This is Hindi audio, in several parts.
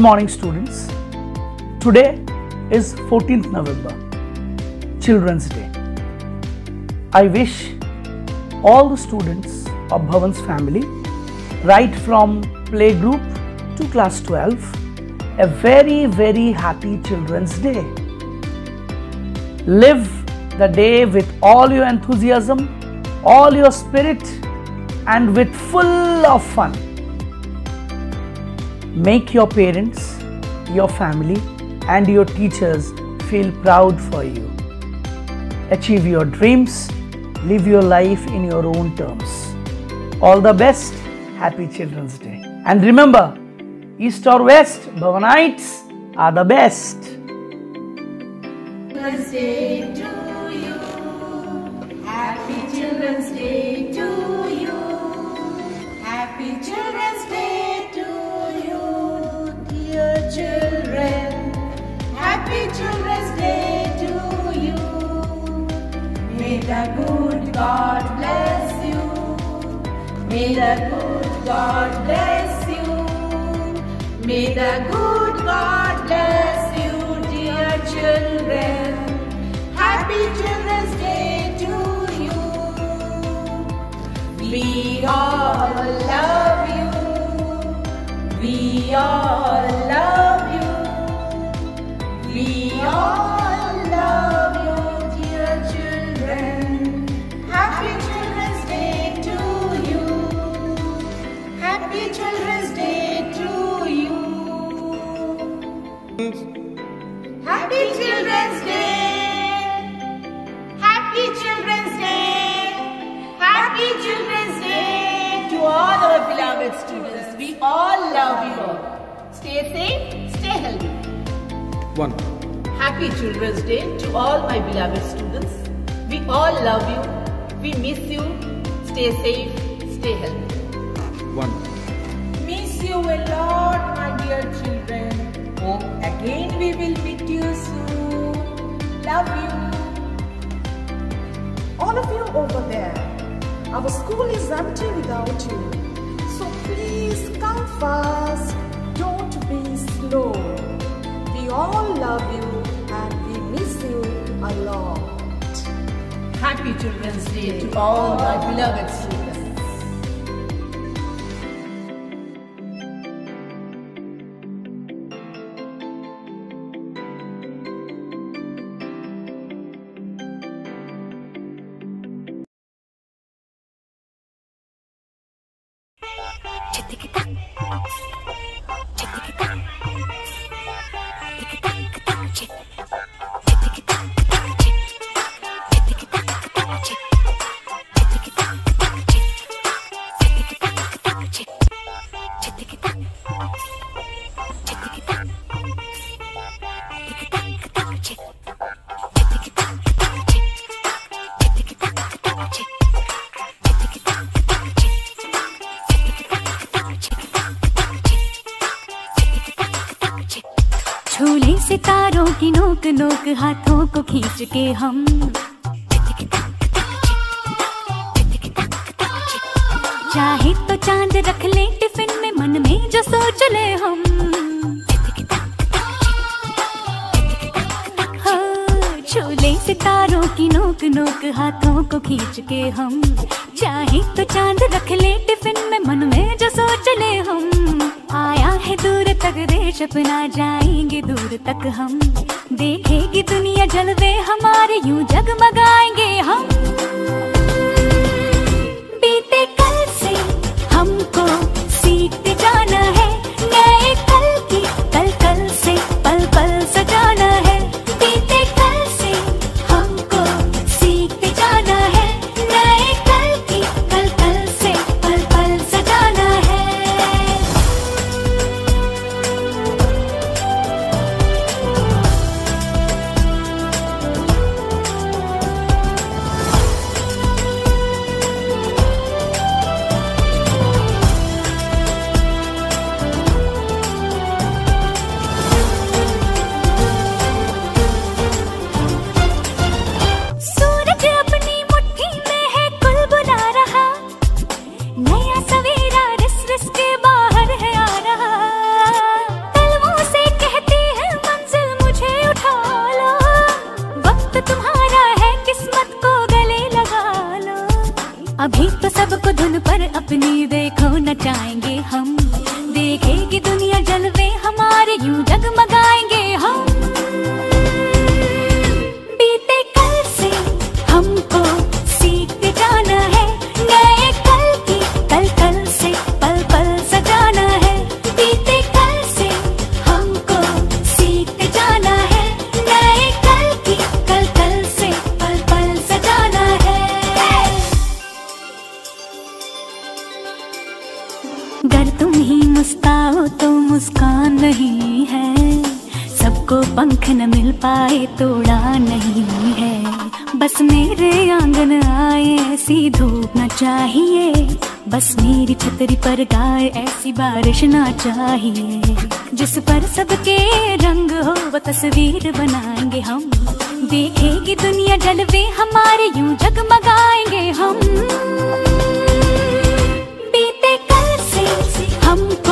Good morning, students. Today is 14th November, Children's Day. I wish all the students of Bhavan's family, right from playgroup to class 12, a very, very happy Children's Day. Live the day with all your enthusiasm, all your spirit, and with full of fun. Make your parents, your family, and your teachers feel proud for you. Achieve your dreams, live your life in your own terms. All the best. Happy Children's Day. And remember, East or West, Bhavanites are the best. May the good God bless you. May the good God bless you, dear children. Happy Children's Day to you. We all love you. We all love you. We all One. Happy Children's Day to all my beloved students. We all love you. We miss you. Stay safe, stay healthy. One. Miss you a lot, my dear children. Hope again we will meet you soon. Love you. All of you over there, our school is empty without you. So please come fast, don't be slow. All love you and we miss you a lot. Happy Children's Day to all my beloved students. हाथों को खींच के हम। चाहे तो चाँद रख ले टिफ़िन में मन में, जो सोच ले हम। छोले सितारों की नोक नोक, हाथों को खींच के हम। चाहे तो चाँद रख ले टिफ़िन में मन में, जो सोच ले हम। आया है दूर तक, देश अपना, जाएँगे दूर तक हम। यूं जगमगाएंगे आँख न मिल पाए तोड़ा नहीं है। बस मेरे आँगन आए, ऐसी धूप ना चाहिए। बस मेरी छतरी पर गाए, ऐसी बारिश ना चाहिए। जिस पर सबके रंग हो, वो तस्वीर बनाएँगे हम। देखेगी दुनिया जलवे, हमारे यूँ जगमगाएँगे हम। बीते कल से हमको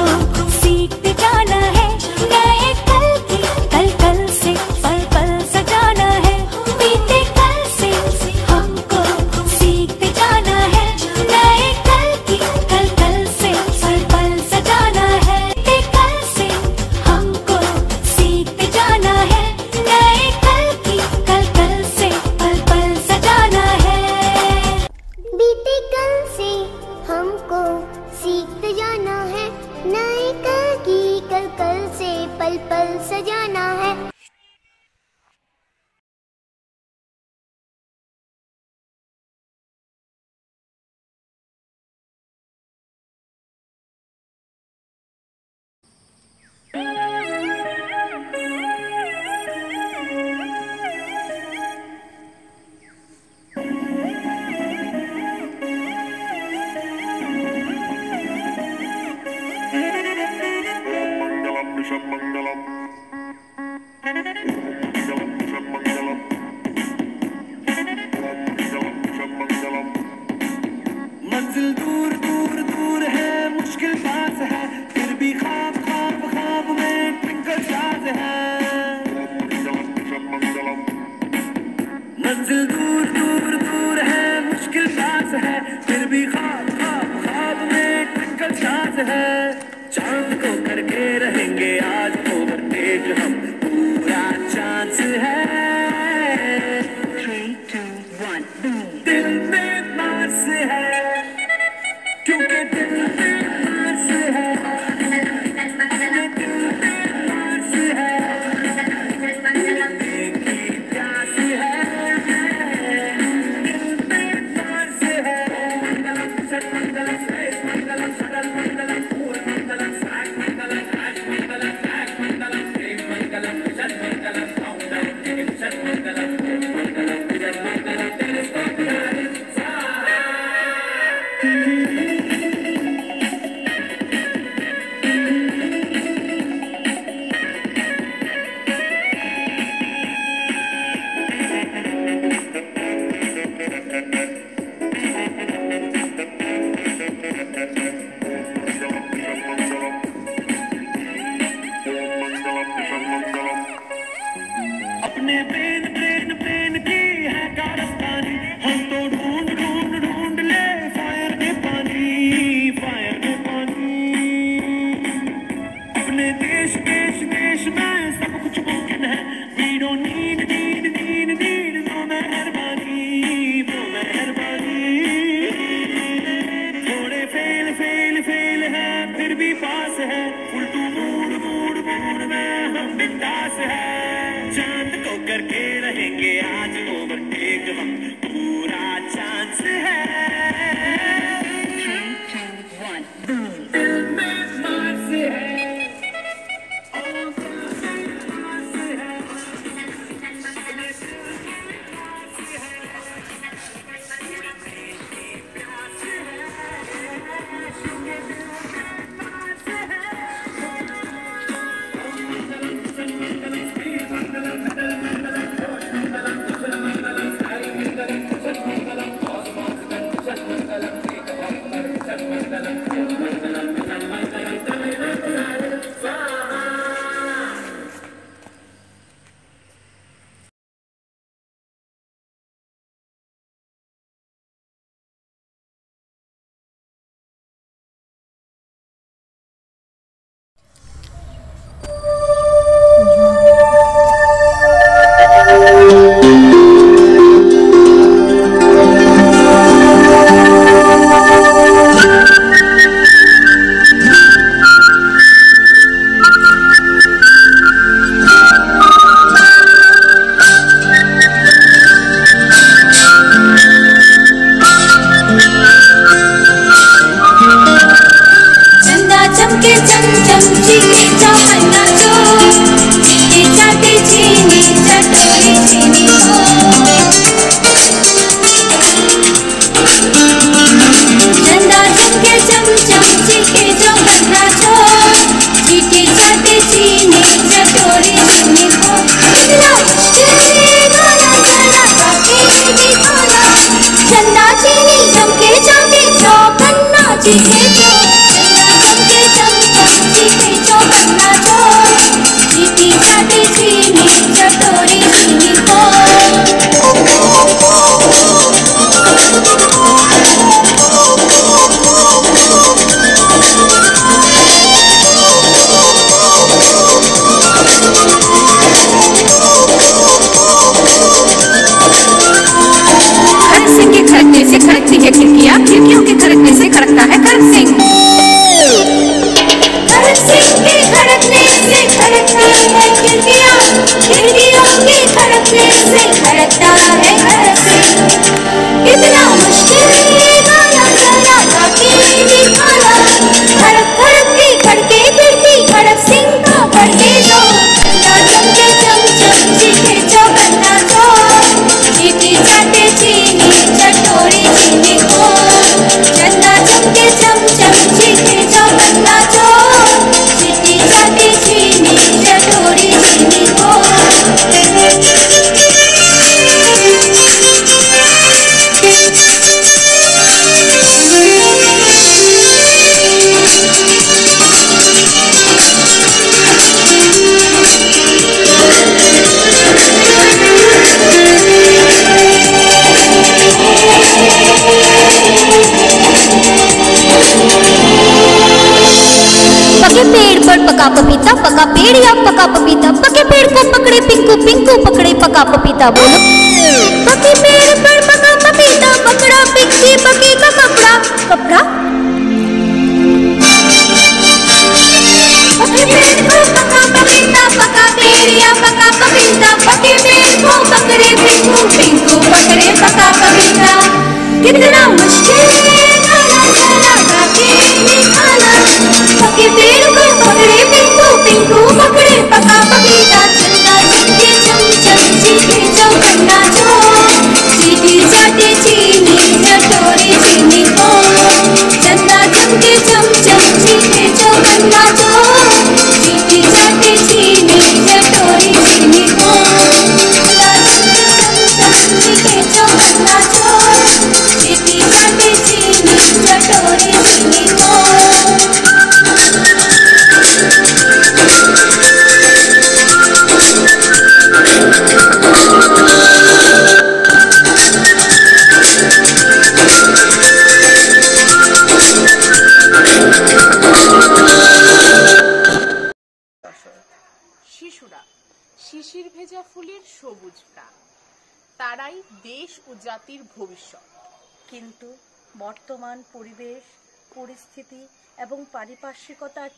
বলুন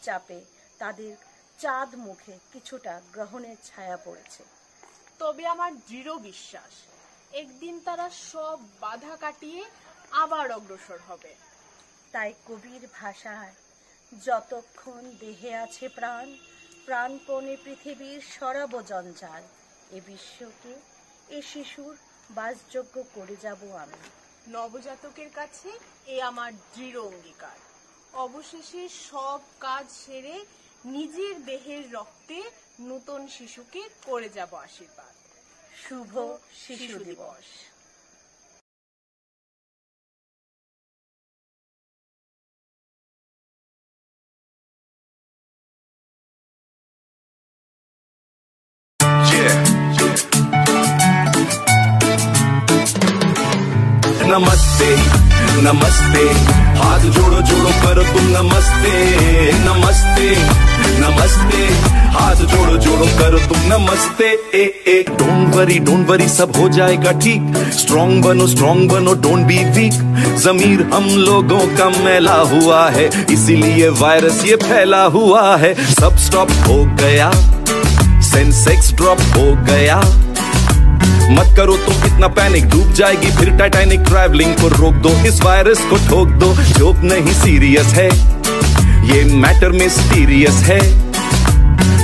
চাপে তাদের চাঁদ মুখে কিছুটা গ্রহণের ছায়া পড়েছে। তবে আমার দৃঢ় বিশ্বাস, একদিন তারা সব বাধা কাটিয়ে আবার অগ্রসর হবে। তাই কবির ভাষায়, যতক্ষণ দেহে আছে প্রাণ, প্রাণপণে পৃথিবীর সরাব জঞ্জাল, এ বিশ্বকে, এ শিশুর বাসযোগ্য করে যাব আমি। নবজাতকের কাছে এ আমার দৃঢ় অঙ্গীকার। অবশেষে সব কাজ সেরে নিজের দেহের রক্তে নতুন শিশুকে করে যাব আশীর্বাদ। শুভ শিশু দিবস। Namaste, namaste. हाथ जोड़ो जोड़ो करो तुम नमस्ते नमस्ते नमस्ते। हाथ जोड़ो जोड़ो करो तुम नमस्ते। ए ए डोंट वरी डोंट वरी सब हो जाएगा ठीक। स्ट्रॉन्ग बनो स्ट्रॉन्ग बनो डोंट बी वीक जमीर हम लोगों का मैला हुआ है, इसीलिए वायरस ये फैला हुआ है। सब स्टॉप हो गया सेंसेक्स ड्रॉप हो गया। मत करो तुम कितना पैनिक, डूब जाएगी फिर टाइटैनिक ट्रैवलिंग को रोक दो, इस वायरस को ठोक दो जोक नहीं सीरियस है। ये मैटर में सीरियस है।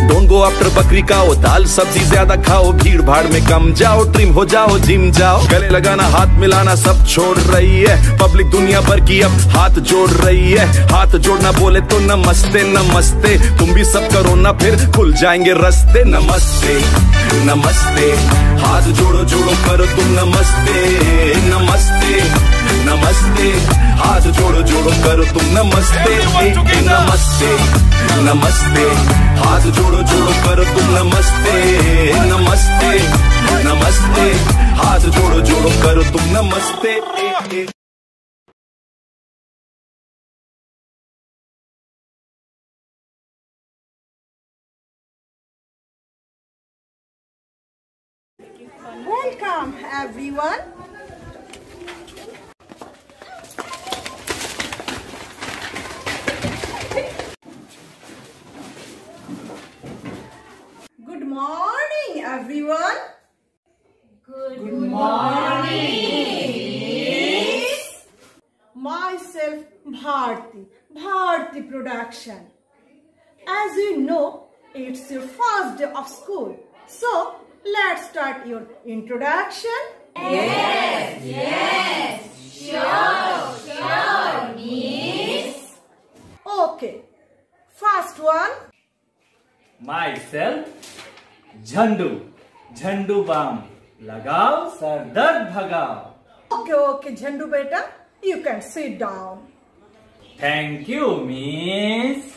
डोंट गो आफ्टर बकरी, खाओ दाल। सब्ज़ी ज़्यादा खाओ, भीड़ भाड़ में कम जाओ। ट्रिम हो जाओ, जिम जाओ। गले लगाना, हाथ मिलाना, सब छोड़ रही है। पब्लिक दुनिया भर की अब हाथ जोड़ रही है। हाथ जोड़ना बोले तो नमस्ते नमस्ते। तुम भी सब करो ना, फिर खुल जाएँगे रस्ते। नमस्ते नमस्ते। हाथ जोड़ो जोड़ो, करो तुम नमस्ते। नमस्ते। नमस्ते। हाथ जोड़ो जोड़ो करो तुम नमस्ते। ए, ए, नमस्ते नमस्ते। हाथ जोड़ो जोड़ो करो तुम नमस्ते। नमस्ते नमस्ते। हाथ जोड़ो जोड़ो करो तुम नमस्ते। ए, ए, Welcome everyone. Good morning everyone. Good, morning. Myself Bharti, Bharti Production. As you know, it's your first day of school. So, let's start your introduction. Yes, yes, sure, sure, miss. Okay, first one. myself Zandu Zandu balm लगाओ सर। दर्द भगाओ। ओके ओके झंडू बेटा you can sit down thank you miss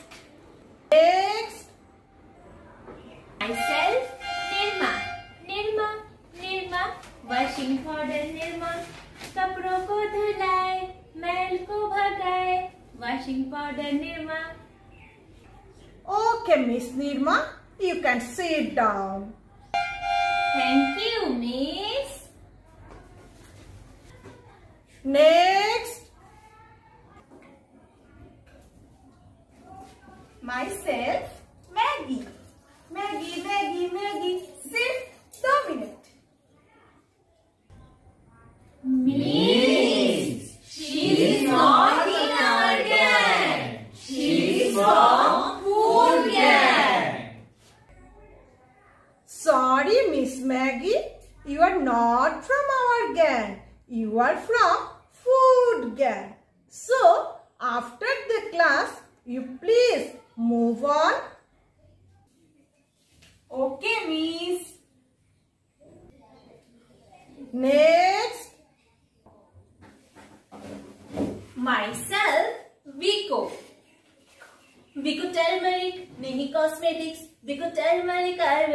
washing powder Nirma कपड़ों को धुलाए मैल को भगाए washing powder Nirma okay miss Nirma you can sit down. thank you miss Next, Myself, Maggie. Maggie, Maggie, Maggie. Sit minute. miss she is not in our gang she is from gang sorry, Miss Maggie, you are not from our gang. You are from food gang. So, after the class, you please move on.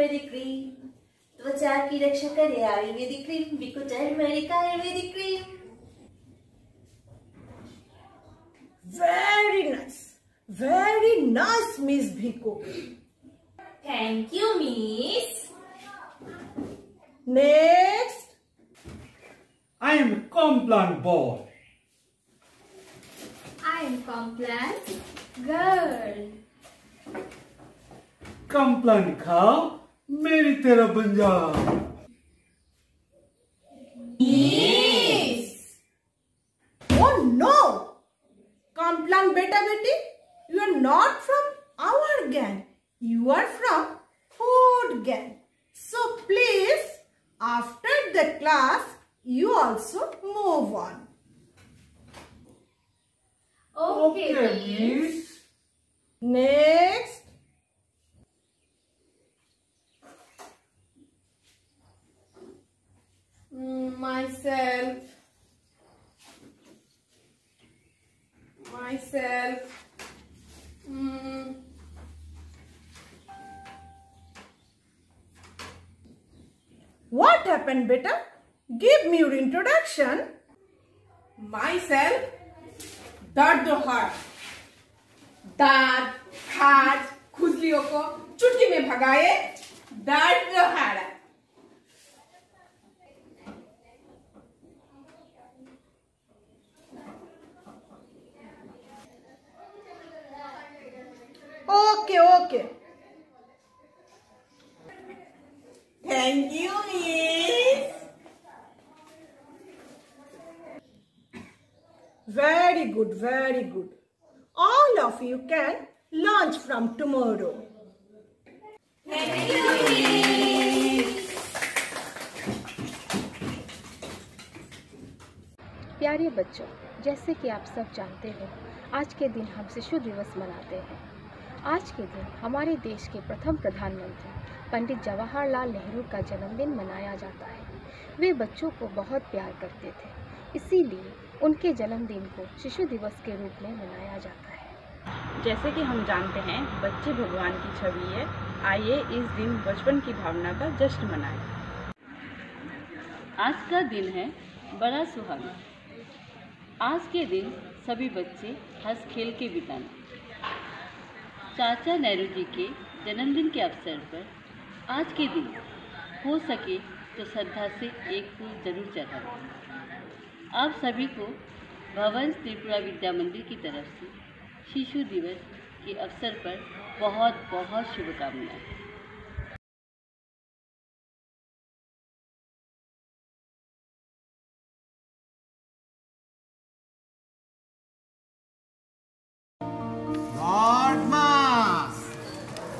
Ayurvedic cream त्वचा की रक्षा करे आयुर्वेदिक क्रीम मेरी America Ayurvedic cream very nice very nice miss भिको thank you miss next I am Complan boy I am Complan girl Complan खाओ मेरी तेरा पंजाब नो कॉम्प्लान बेटा बेटी you are not from our gang you are from food gang so please after the class you also move on okay please ने and better, give me your introduction. Myself, dot the heart सब जानते हो। आज के दिन हम शिशु दिवस मनाते हैं। आज के दिन हमारे देश के प्रथम प्रधानमंत्री पंडित जवाहरलाल नेहरू का जन्मदिन मनाया जाता है। वे बच्चों को बहुत प्यार करते थे, इसीलिए उनके जन्मदिन को शिशु दिवस के रूप में मनाया जाता है। जैसे कि हम जानते हैं, बच्चे भगवान की छवि है। आइए इस दिन बचपन की भावना का जश्न मनाएँ। आज का दिन है बड़ा सुहाना आज के दिन सभी बच्चे हंस खेल के बिताना। चाचा नेहरू जी के जन्मदिन के अवसर पर आज के दिन हो सके तो श्रद्धा से एक फूल ज़रूर चढ़ाएँ। आप सभी को भवन त्रिपुरा विद्या मंदिर की तरफ़ से शिशु दिवस के अवसर पर बहुत बहुत शुभकामनाएँ।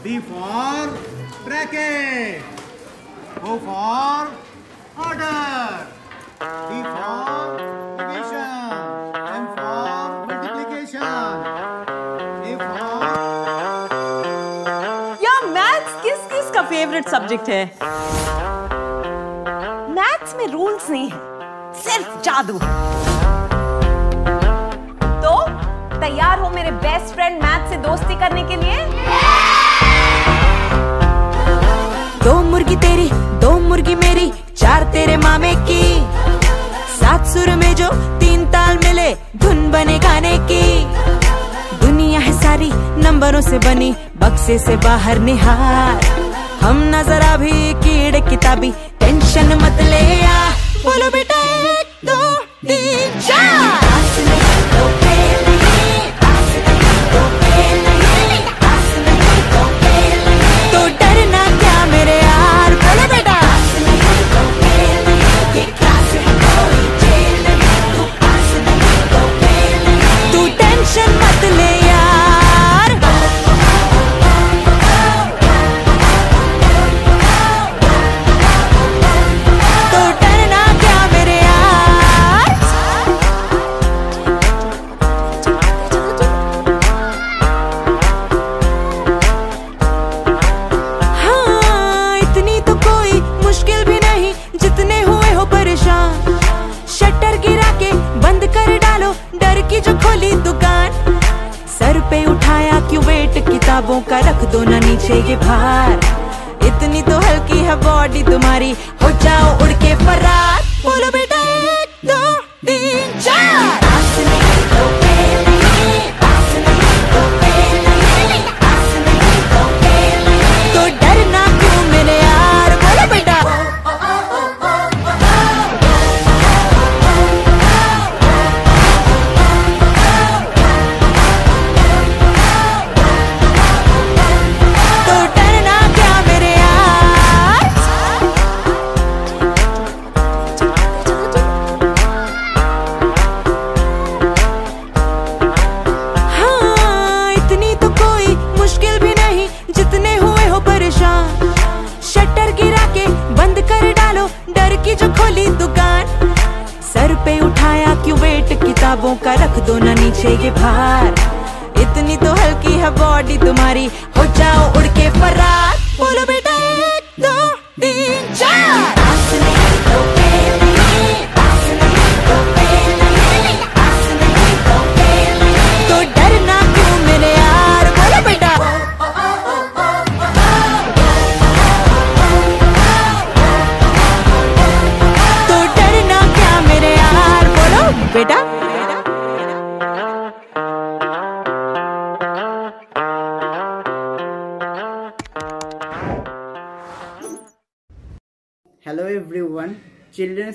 B for bracket. O for order. D for division. M for multiplication. A for यार मैथ्स किस किस का फेवरेट सब्जेक्ट है मैथ्स में रूल्स नहीं है, सिर्फ़ जादू तो तैयार हो मेरे बेस्ट फ्रेंड मैथ से दोस्ती करने के लिए दो मुर्गी तेरी, दो मुर्गी मेरी, चार तेरे मामे की। सात सुर में जो तीन ताल मिले, धुन बने गाने की। दुनिया है सारी नंबरों से बनी, बक्से से बाहर निहार। हम नज़र अभी कीड़े किताबी, टेंशन मत ले आ। बोलो बेटा, एक, दो, तीन, चार। पे उठाया क्यों वेट किताबों का रख दो ना नीचे ये भार। इतनी तो हल्की है बॉडी तुम्हारी। हो जाओ उड़ के फरार। बोलो बेटा।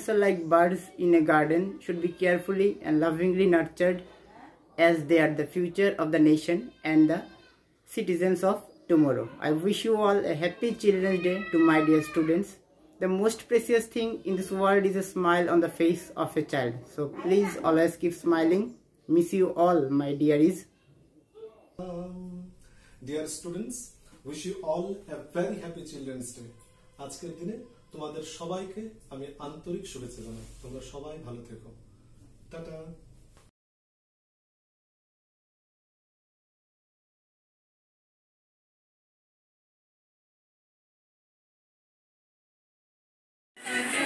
Children are like birds in a garden, should be carefully and lovingly nurtured as they are the future of the nation and the citizens of tomorrow. I wish you all a happy Children's Day to my dear students. The most precious thing in this world is a smile on the face of a child. So please always keep smiling. Miss you all, my dearies. Dear students wish you all a very happy children's day আজকের দিনে তোমাদের সবাইকে আমি আন্তরিক শুভেচ্ছা জানাই। তোমরা সবাই ভালো থেকো। Tata. Thank shark,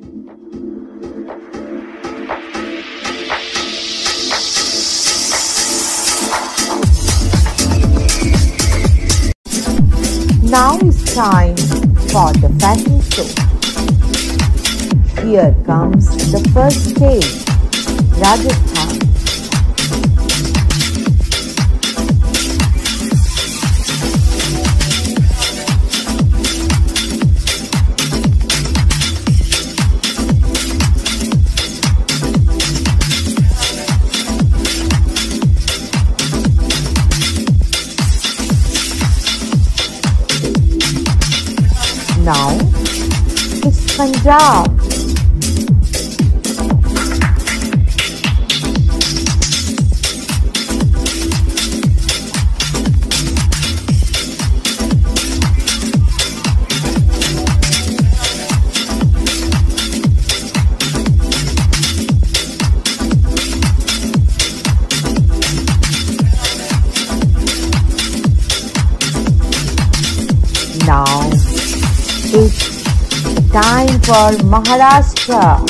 Now it's time for the fashion show. Here comes the first stage, Rajasthan. Now it's Punjab. It's time for Maharashtra.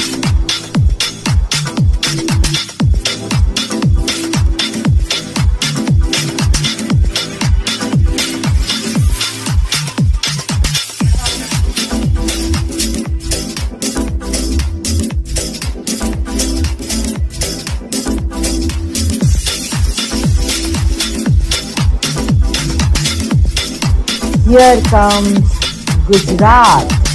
Here comes Good Gujarat.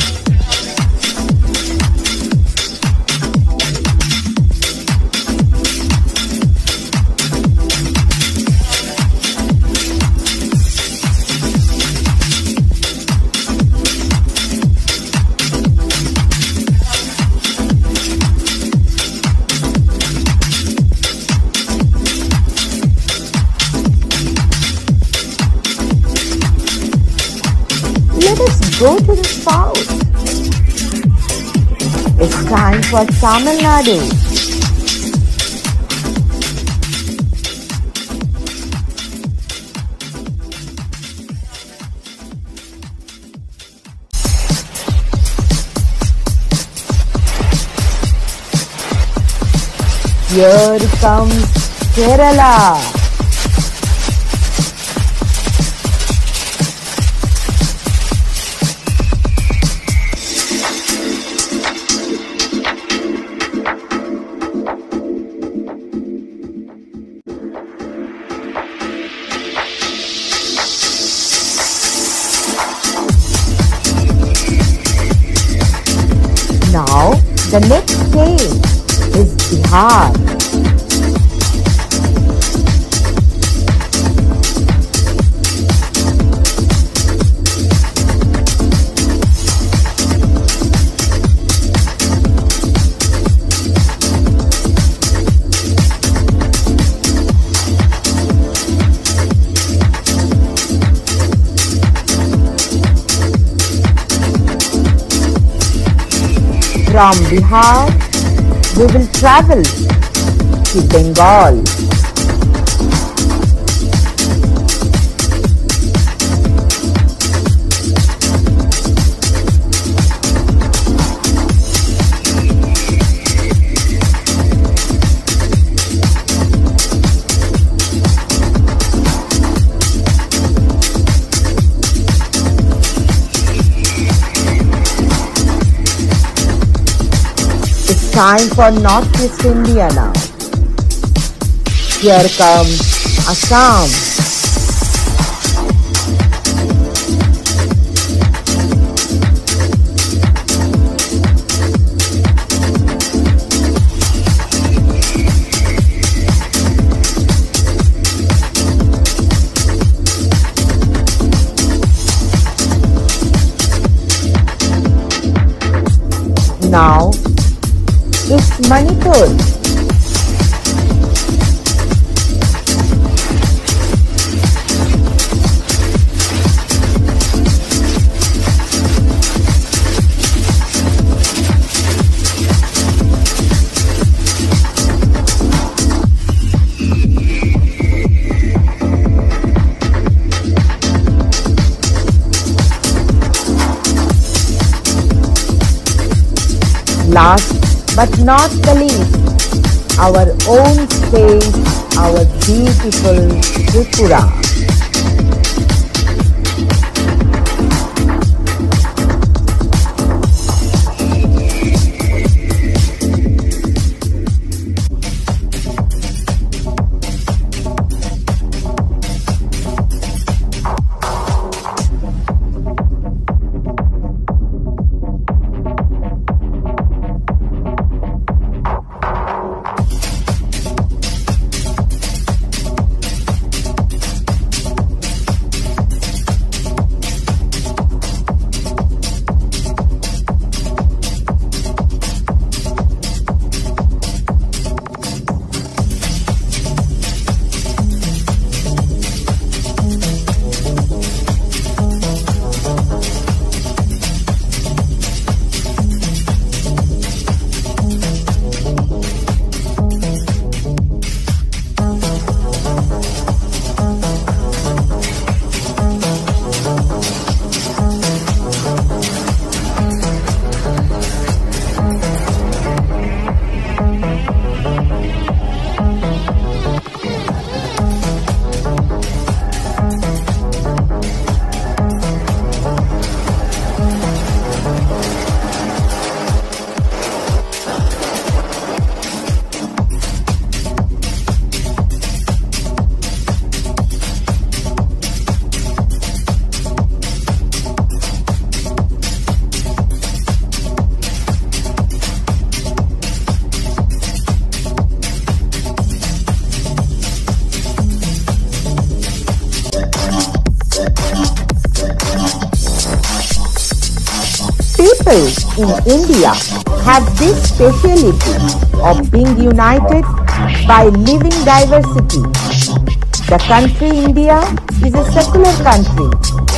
Go to the south. It's time for Tamil Nadu. Here comes Kerala. The next stage is Bihar. From Bihar, we will travel to Bengal. Time for Northeast India now. Here comes Assam. Manipur. Last but not the least, our own state, our beautiful Tripura. In India have this speciality of being united by living diversity. The country India is a secular country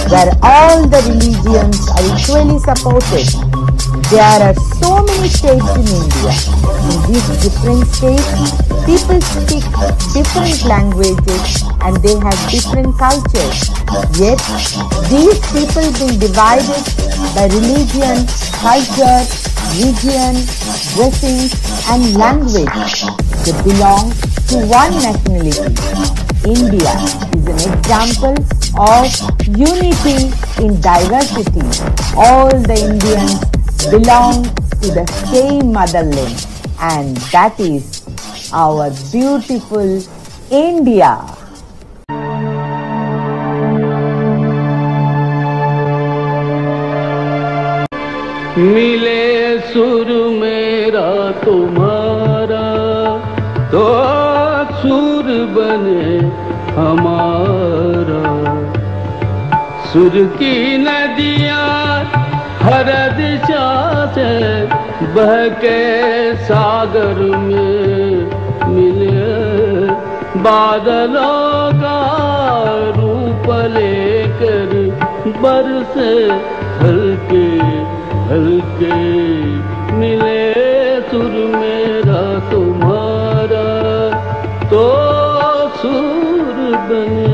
where all the religions are equally supported. There are so many states in India. In these different states, people speak different languages and they have different cultures. Yet, these people being divided by religion, culture, region, dressing and language. They belong to one nationality. India is an example of unity in diversity. All the Indians belong to the same motherland and that is our beautiful India. मिले सुर मेरा तुम्हारा तो सुर बने हमारा। सुर की नदियाँ हर दिशा से बहके सागर में मिले। बादलों का रूप लेकर बरसे हल्के हल्के मिले सुर मेरा तुम्हारा तो सुर बने हमारा